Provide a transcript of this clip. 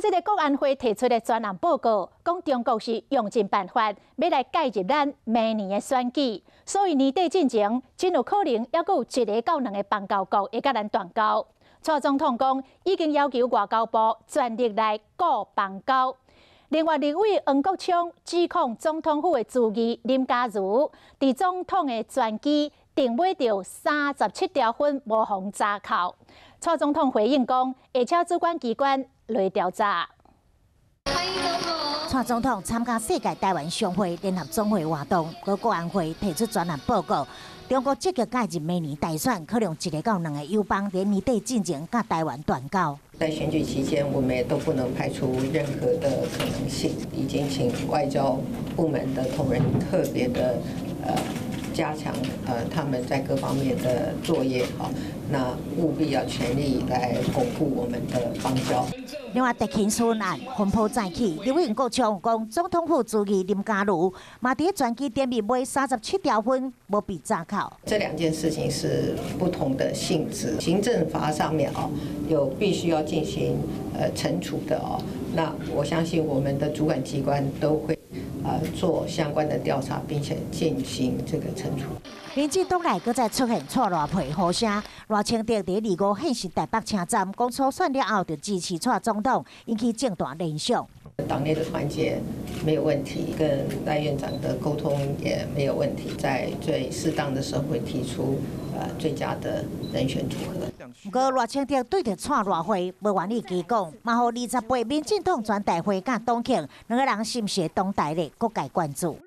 这个国安会提出的专案报告，讲中国是用尽办法要来介入咱明年的选举，所以年底进前真有可能还有一个到两个邦交国会甲咱断交。蔡总统讲已经要求外交部全力来顾邦交。另外，两位黄国昌指控总统府的助理林家如，伫总统的专机订买到三十七条粉无红扎扣。蔡总统回应讲，会请主管机关来调查。蔡总统参加世界台湾商会联合总会活动，国国安会提出专案报告。中国积极介入明年大选，可能一个到两个友邦连年底进行甲台湾断交。在选举期间，我们也都不能排除任何的可能性，已经请外交部门的同仁特别的呃。加强呃他们在各方面的作业哈，那务必要全力来巩固我们的邦交。另外，德勤孙案风波再起，刘永国强讲，总统府主席林佳如马伫专机店面买三十七条分，无比扎口。这两件事情是不同的性质，行政法上面哦，有必须要进行呃惩处的哦。那我相信我们的主管机关都会。呃，做相关的调查，并且进行这个惩处。民进党内搁再出现错乱配呼声，赖清德第二五现实台北车站讲初选了后就支持蔡总统，引起政党联想。党内的团结没有问题，跟赖院长的沟通也没有问题，在最适当的时候会提出呃最佳的人选组合。不过赖清德对着蔡赖会无愿意讲，嘛好二十八民进党全大会甲党庆两个人是不是当代的各界关注。